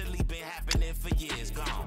Been happening for years. Gone.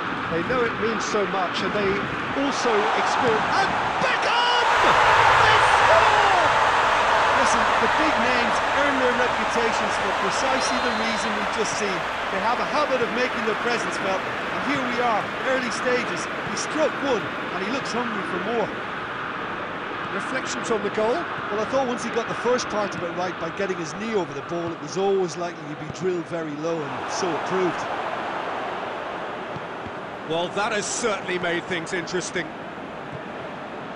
They know it means so much and they also experience... And Beckham! They score! Listen, the big names earn their reputations for precisely the reason we've just seen. They have a habit of making their presence felt, and here we are, early stages. He struck one, and he looks hungry for more. Reflections on the goal? Well, I thought once he got the first part of it right by getting his knee over the ball, it was always likely to be drilled very low, and so it proved. Well, that has certainly made things interesting.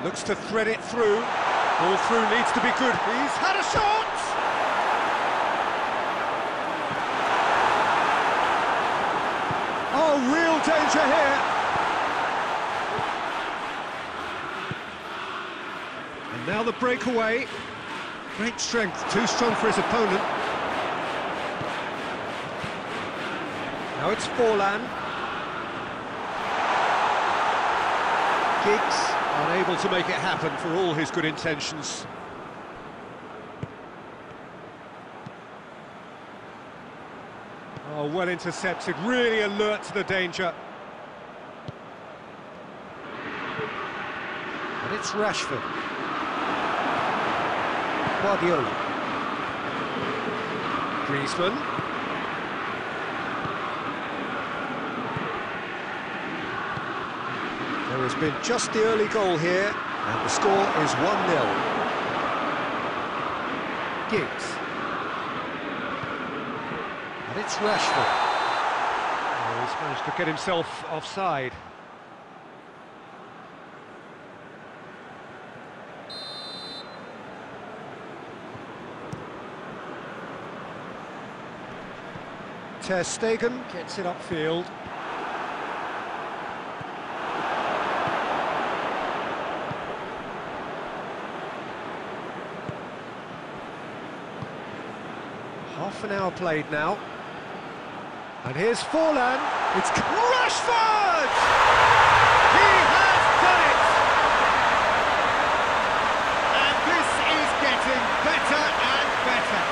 Looks to thread it through. All through needs to be good. He's had a shot! Oh, real danger here. And now the breakaway. Great strength, too strong for his opponent. Now it's Forlan. Giggs unable to make it happen for all his good intentions. Oh, well intercepted, really alert to the danger. And it's Rashford. Guardiola. Griezmann. There has been just the early goal here, and the score is 1-0. Giggs. And it's Rashford. Oh, he's managed to get himself offside. Ter Stegen gets it upfield. Half an hour played now. And here's Forlan. It's Rashford! He has done it! And this is getting better and better.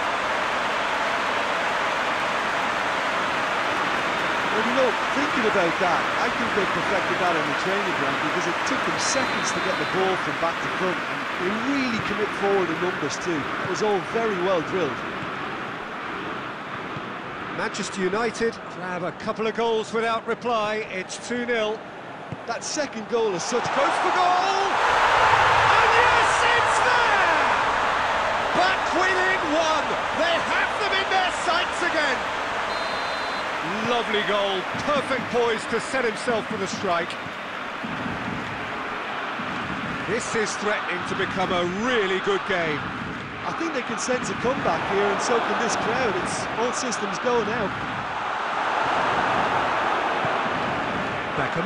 Well, you know, thinking about that, I think they perfected that on the training ground because it took them seconds to get the ball from back to front, and they really commit forward in numbers too. It was all very well drilled. Manchester United grab a couple of goals without reply. It's 2-0. That second goal is such... Goes for goal! And yes, it's there! Back within one! They have them in their sights again! Lovely goal, perfect poise to set himself for the strike. This is threatening to become a really good game. Think they can sense a comeback here, and so can this crowd. It's all systems go now. Beckham.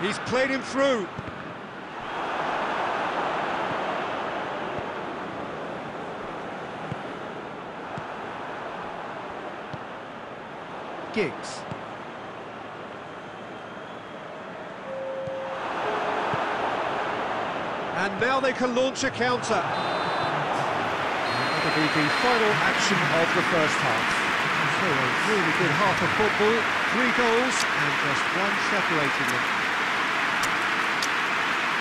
He's played him through. Giggs. And now they can launch a counter. That'll be the final action of the first half. So a really good half of football, Three goals and just one separating them.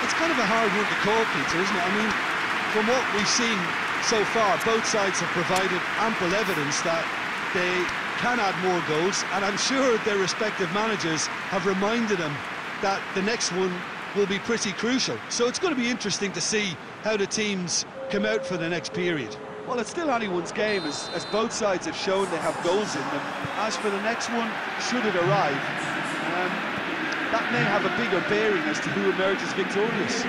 It's kind of a hard one to call, Peter, isn't it? I mean, from what we've seen so far, both sides have provided ample evidence that they can add more goals, and I'm sure their respective managers have reminded them that the next one will be pretty crucial. So it's going to be interesting to see how the teams come out for the next period. Well, it's still anyone's game, as, as both sides have shown they have goals in them. As for the next one, should it arrive, um, that may have a bigger bearing as to who emerges victorious.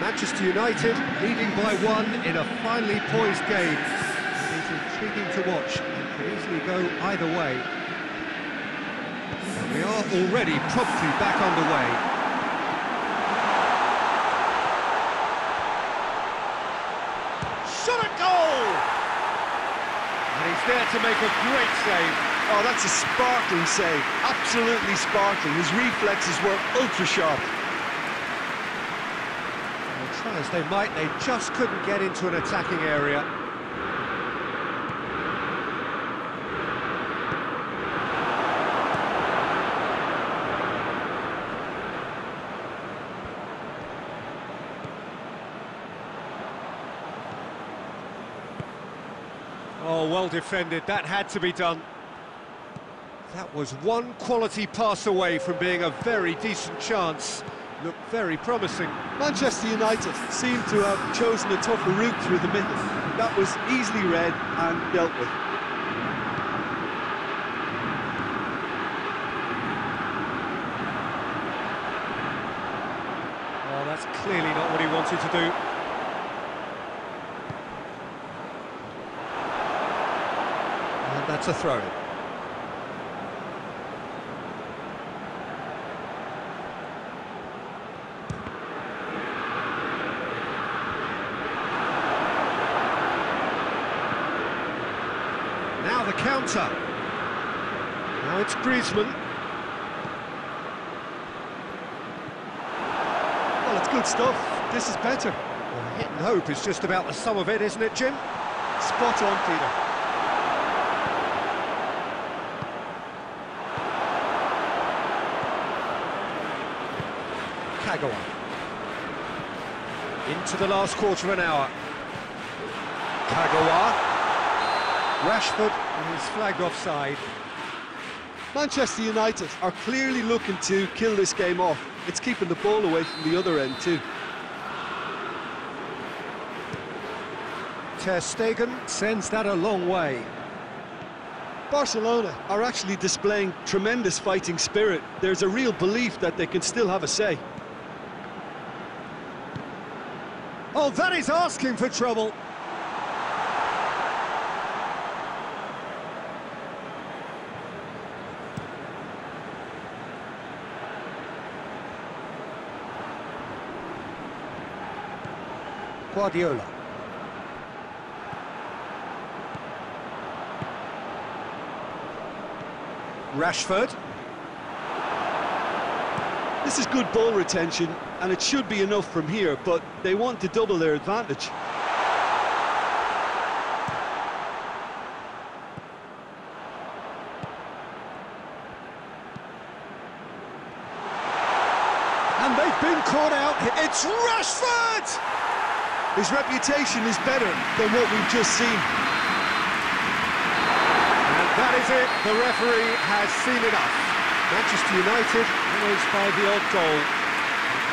Manchester United leading by one in a finely poised game. It is intriguing to watch and could easily go either way. And we are already promptly back underway. shot at goal! And he's there to make a great save. Oh, that's a sparkling save. Absolutely sparkling. His reflexes were ultra-sharp. Well, try as they might, they just couldn't get into an attacking area. Oh, well defended. That had to be done. That was one quality pass away from being a very decent chance. Looked very promising. Manchester United seem to have chosen a tougher route through the middle. That was easily read and dealt with. Well, that's clearly not what he wanted to do. That's a throw. Now the counter. Now it's Griezmann. Well, it's good stuff. This is better. Well, hit and hope is just about the sum of it, isn't it, Jim? Spot on, Peter. Into the last quarter of an hour. Kagawa. Rashford is flagged offside. Manchester United are clearly looking to kill this game off. It's keeping the ball away from the other end too. Ter Stegen sends that a long way. Barcelona are actually displaying tremendous fighting spirit. There's a real belief that they can still have a say. Oh, that is asking for trouble. Guardiola. Rashford. This is good ball retention, and it should be enough from here, but they want to double their advantage. And they've been caught out. It's Rashford! His reputation is better than what we've just seen. And that is it. The referee has seen enough. Manchester United winners by the odd goal.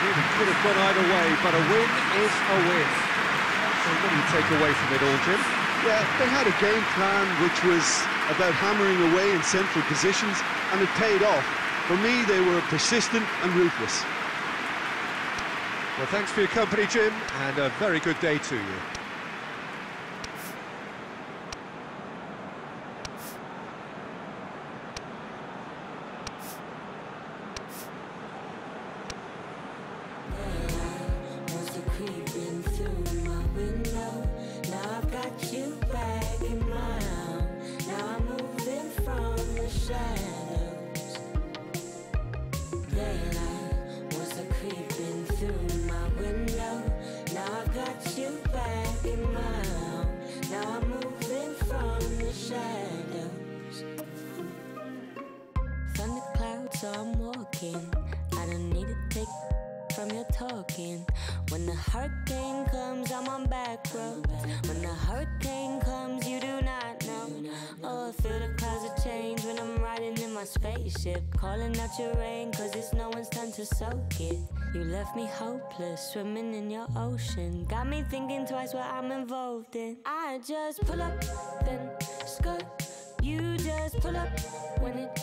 It could have gone either way, but a win is a win. So what do you take away from it all, Jim? Yeah, they had a game plan which was about hammering away in central positions, and it paid off. For me, they were persistent and ruthless. Well, thanks for your company, Jim, and a very good day to you. So I'm walking. I don't need to take from your talking. When the hurricane comes, I'm on back roads. When the hurricane comes, you do not know. Oh, I feel the clouds of change when I'm riding in my spaceship. Calling out your rain, cause it's no one's time to soak it. You left me hopeless, swimming in your ocean. Got me thinking twice what I'm involved in. I just pull up, then skirt. You just pull up when it